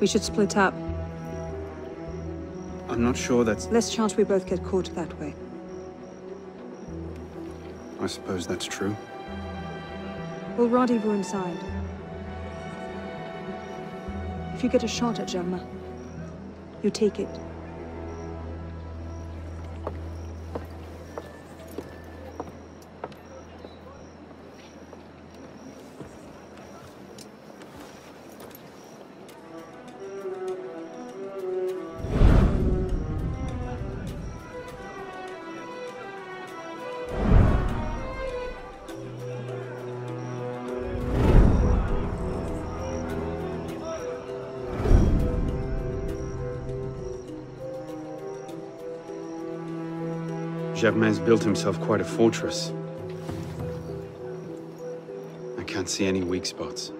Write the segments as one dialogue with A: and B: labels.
A: We should split up.
B: I'm not sure that's...
A: Less chance we both get caught that way.
B: I suppose that's true.
A: We'll rendezvous inside. If you get a shot at Germain, you take it.
B: Germain's built himself quite a fortress. I can't see any weak spots.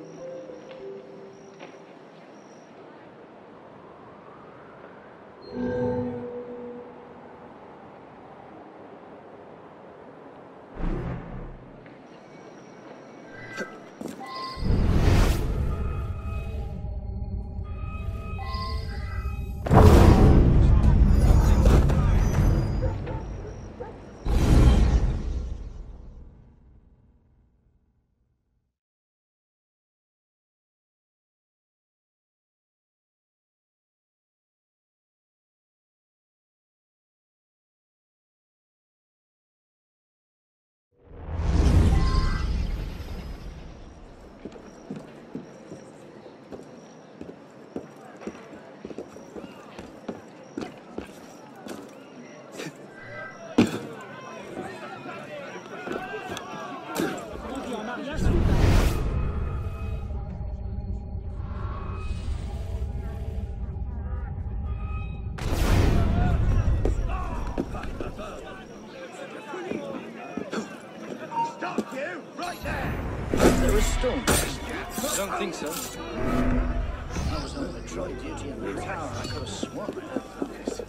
C: Storm.
D: I don't think so.
C: I was on the troy duty in the tower. I could have sworn I had focus.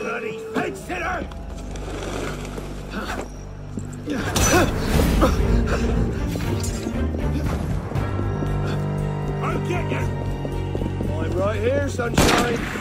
E: Bloody fence sitter! I'll get you!
C: I'm right here, sunshine.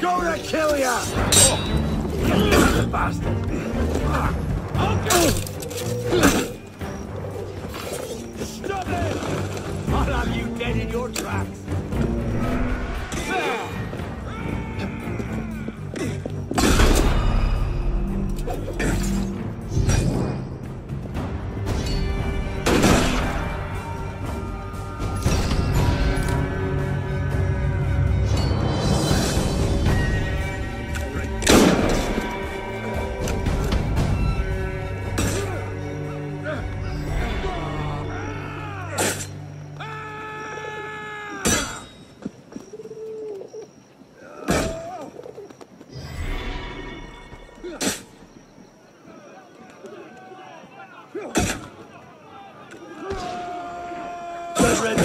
C: Gonna kill ya!
E: Bastard! Stop it! I'll have you dead in your tracks.
C: We're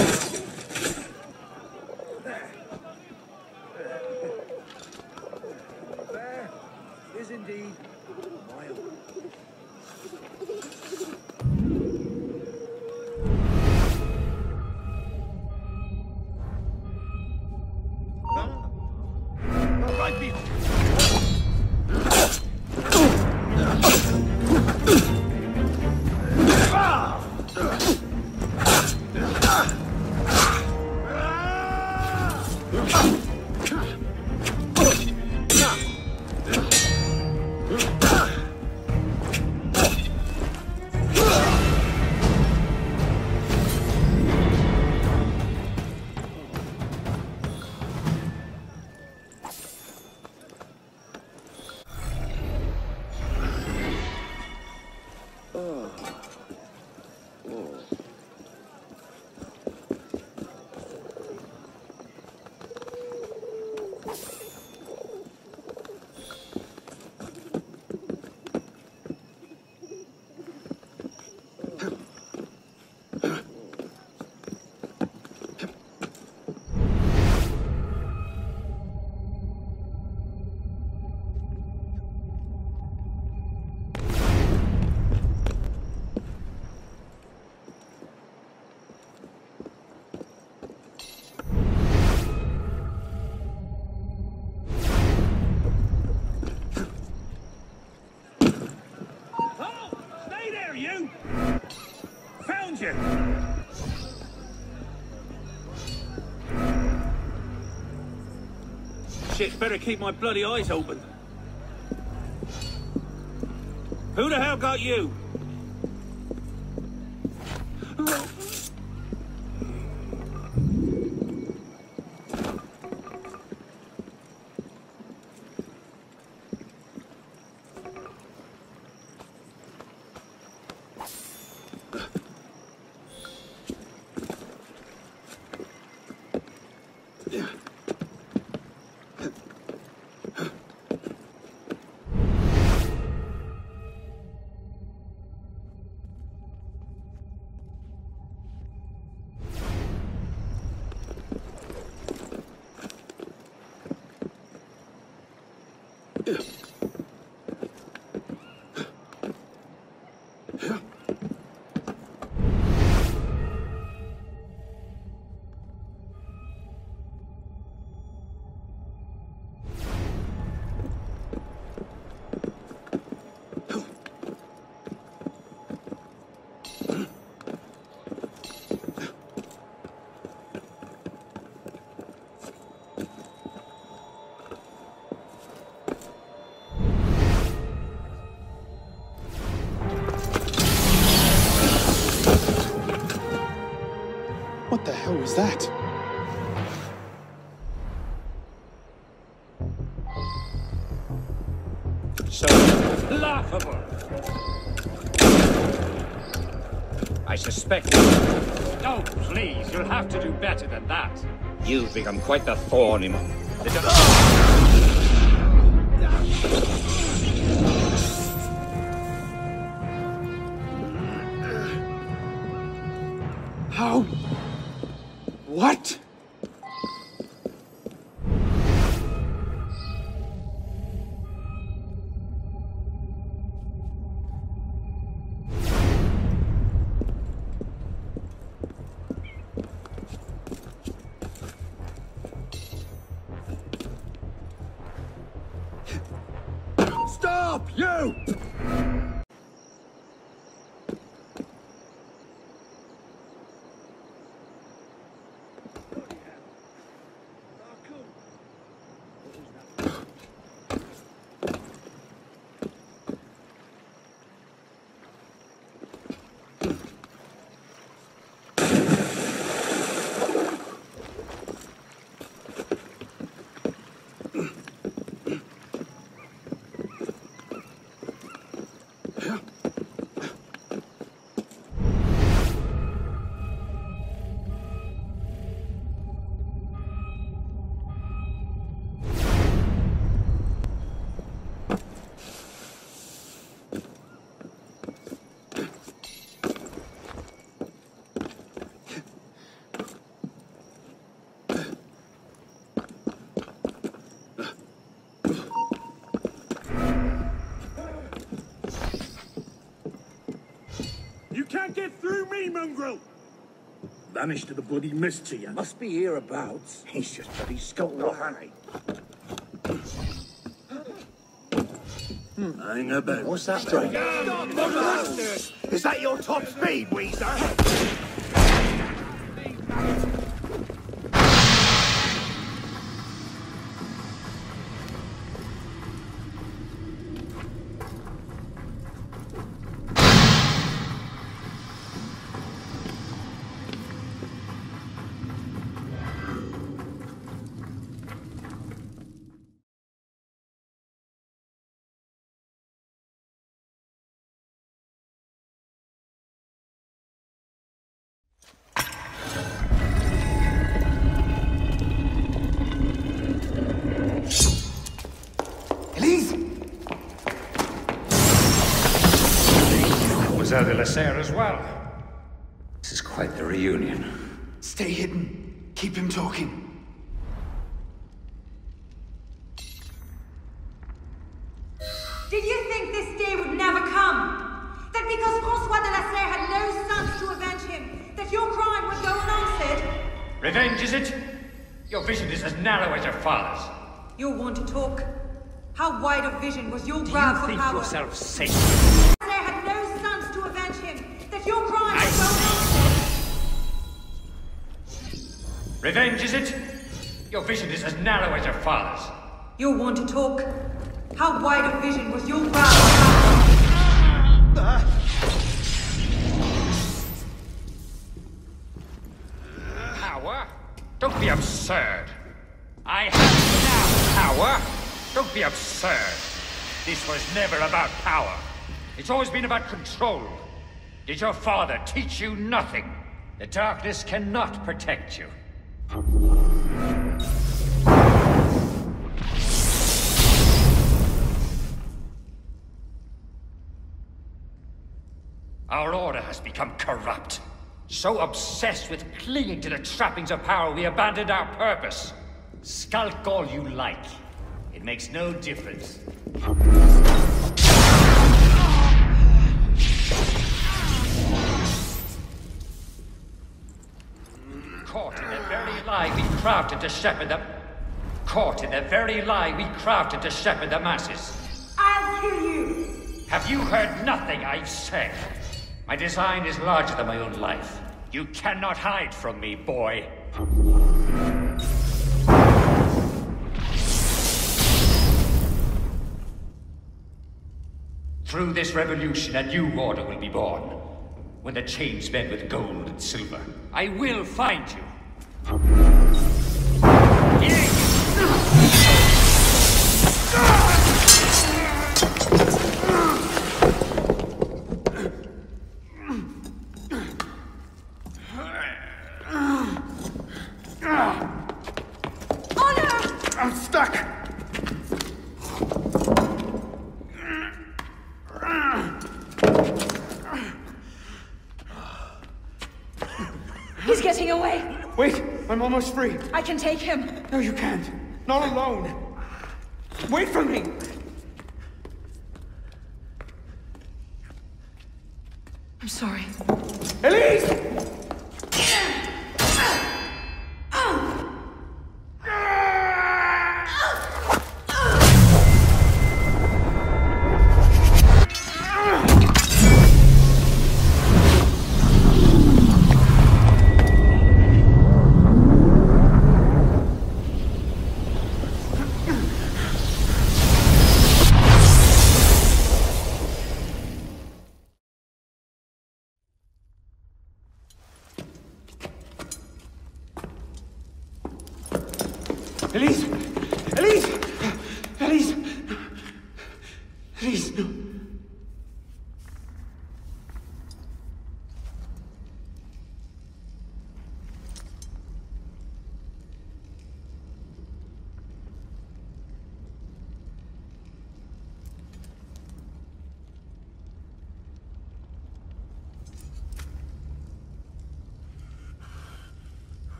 C: Shit, better keep my bloody eyes open. Who the hell got you?
B: What the hell was that?
F: So laughable. I suspect. No, please, you'll have to do better than that. You've become quite the thorn in the.
C: Ah! You!
D: Me, mongrel! Vanished to the bloody mist to you.
C: Must be hereabouts. He's just bloody off, hasn't he?
D: Hang about. Hmm.
C: What's that doing?
D: Is that your top speed, Weezer?
F: Was there de la Serre as well? This is quite the reunion.
B: Stay hidden. Keep him talking.
A: Did you think this day would never come? That because Francois de la Serre had no sons to avenge him, that your crime would go unanswered?
F: Revenge, is it? Your vision is as narrow as your father's.
A: You want to talk. How wide of vision was your
F: Do
A: grab
F: you
A: for
F: think
A: power?
F: yourself safe? Revenge, is it? Your vision is as narrow as your father's.
A: You want to talk. How wide of vision was your power?
F: Power? Don't be absurd. I have now power. Don't be absurd. This was never about power. It's always been about control. Did your father teach you nothing? The darkness cannot protect you. Our order has become corrupt. So obsessed with clinging to the trappings of power, we abandoned our purpose. Skulk all you like. It makes no difference. Lie we crafted to shepherd them. Caught in the very lie we crafted to shepherd the masses.
A: I'll kill you!
F: Have you heard nothing I've said? My design is larger than my own life. You cannot hide from me, boy. Through this revolution, a new order will be born. When the chains bend with gold and silver, I will find you.
A: Honor!
B: Almost free.
G: I can take him.
B: No, you can't. Not alone. Wait for me!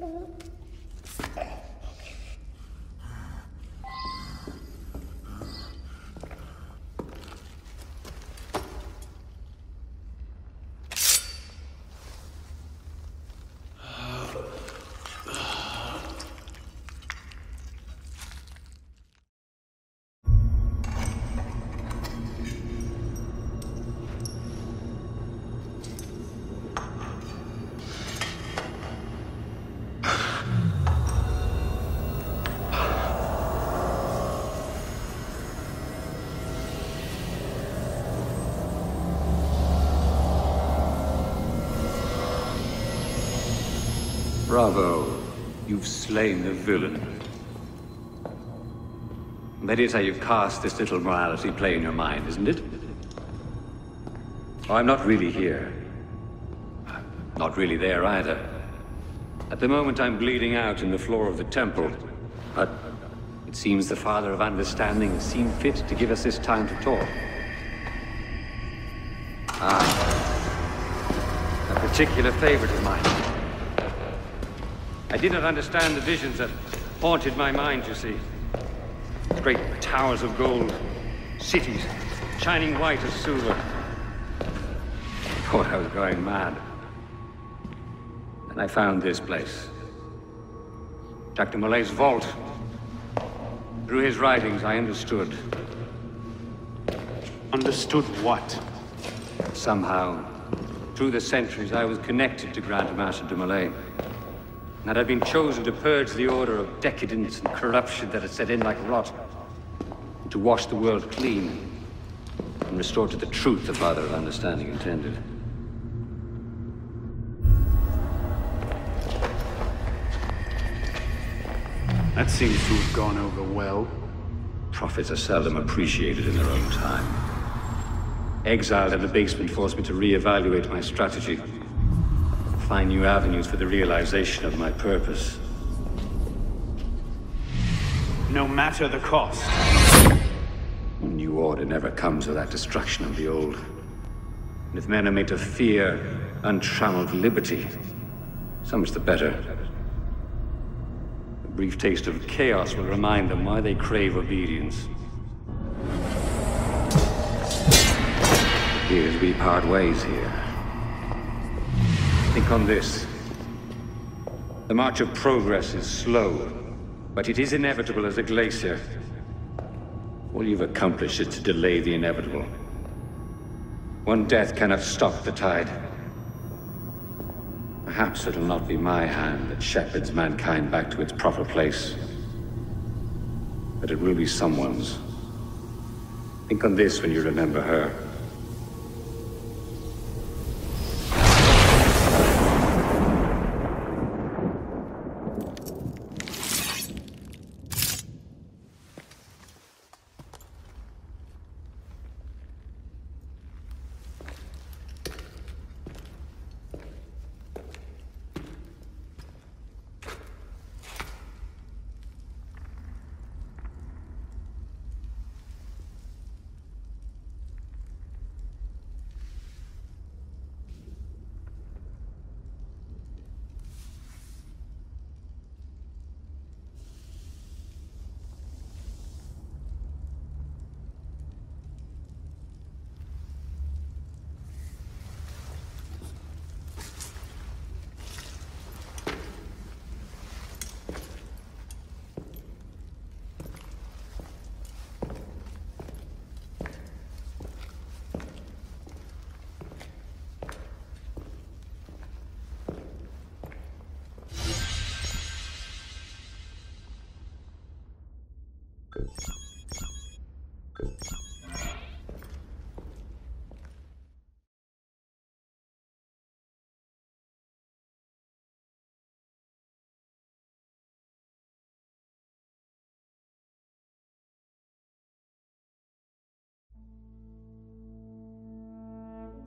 B: Mm-hmm.
F: Bravo. You've slain the villain. That is how you've cast this little morality play in your mind, isn't it? Oh, I'm not really here. Not really there either. At the moment, I'm bleeding out in the floor of the temple. But it seems the Father of Understanding has seen fit to give us this time to talk. Ah. A particular favorite of mine. I did not understand the visions that haunted my mind, you see. Great towers of gold, cities shining white as silver. I thought I was going mad. And I found this place. Dr. de Molay's vault. Through his writings, I understood.
B: Understood what?
F: Somehow, through the centuries, I was connected to Grand Master de Molay. And I'd been chosen to purge the order of decadence and corruption that had set in like rot. And to wash the world clean. And restore to the truth the Father of Understanding intended.
B: That seems to have gone over well.
F: Prophets are seldom appreciated in their own time. Exiled in the basement forced me to reevaluate my strategy. Find new avenues for the realization of my purpose.
B: No matter the cost.
F: A new order never comes without destruction of the old. And if men are made to fear untrammeled liberty, so much the better. A brief taste of chaos will remind them why they crave obedience. It appears we part ways here. Think on this. The march of progress is slow, but it is inevitable as a glacier. All you've accomplished is to delay the inevitable. One death cannot stop the tide. Perhaps it'll not be my hand that shepherds mankind back to its proper place. But it will be someone's. Think on this when you remember her.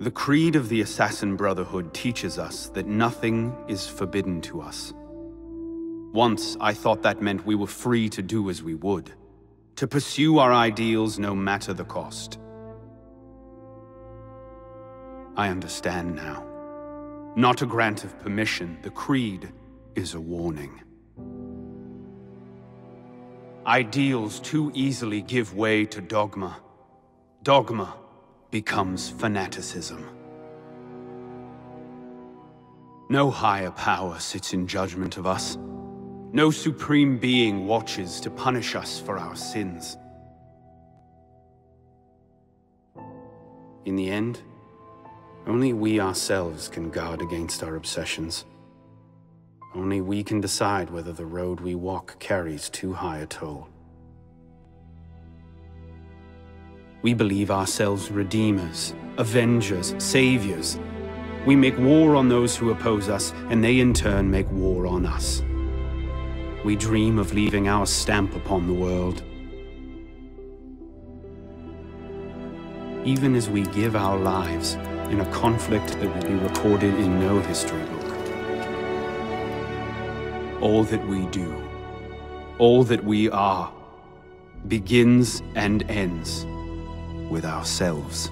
B: The creed of the Assassin Brotherhood teaches us that nothing is forbidden to us. Once, I thought that meant we were free to do as we would, to pursue our ideals no matter the cost. I understand now. Not a grant of permission, the creed is a warning. Ideals too easily give way to dogma. Dogma becomes fanaticism. No higher power sits in judgment of us. No supreme being watches to punish us for our sins. In the end, only we ourselves can guard against our obsessions. Only we can decide whether the road we walk carries too high a toll. We believe ourselves redeemers, avengers, saviors. We make war on those who oppose us, and they in turn make war on us. We dream of leaving our stamp upon the world. Even as we give our lives in a conflict that will be recorded in no history book. All that we do, all that we are, begins and ends with ourselves.